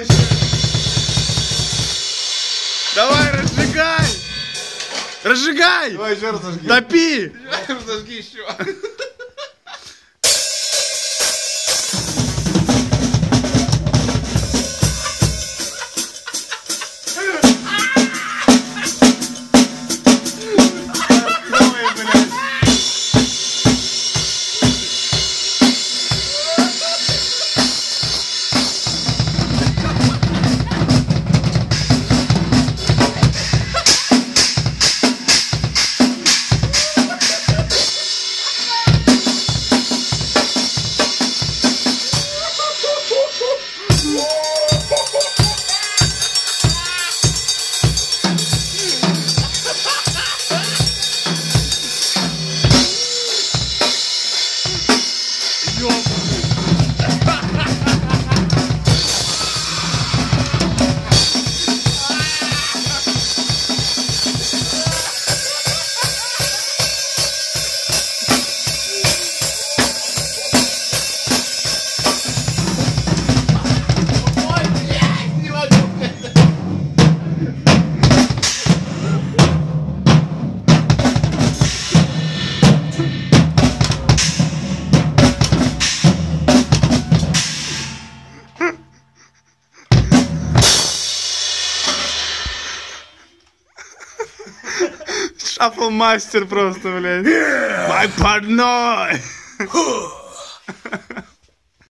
Еще. Давай, разжигай! Разжигай! Давай еще раз зажги. Топи! Зажги еще. York. Шафл мастер просто, блядь. Мой парной!